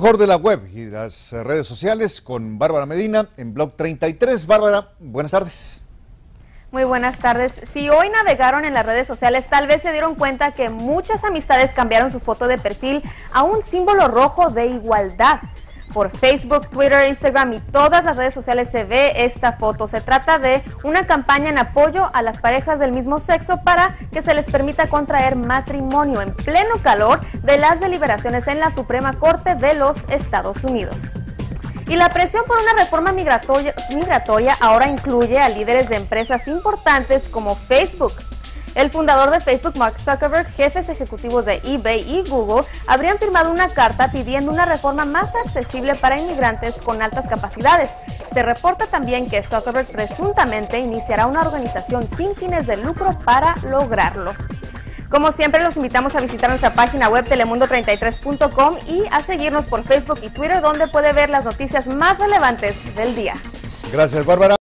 mejor de la web y las redes sociales con Bárbara Medina en Blog 33. Bárbara, buenas tardes. Muy buenas tardes. Si hoy navegaron en las redes sociales, tal vez se dieron cuenta que muchas amistades cambiaron su foto de perfil a un símbolo rojo de igualdad por Facebook, Twitter, Instagram y todas las redes sociales se ve esta foto. Se trata de una campaña en apoyo a las parejas del mismo sexo para que se les permita contraer matrimonio en pleno calor de las deliberaciones en la Suprema Corte de los Estados Unidos. Y la presión por una reforma migratoria, migratoria ahora incluye a líderes de empresas importantes como Facebook, el fundador de Facebook, Mark Zuckerberg, jefes ejecutivos de eBay y Google habrían firmado una carta pidiendo una reforma más accesible para inmigrantes con altas capacidades. Se reporta también que Zuckerberg presuntamente iniciará una organización sin fines de lucro para lograrlo. Como siempre, los invitamos a visitar nuestra página web telemundo33.com y a seguirnos por Facebook y Twitter, donde puede ver las noticias más relevantes del día. Gracias, Bárbara.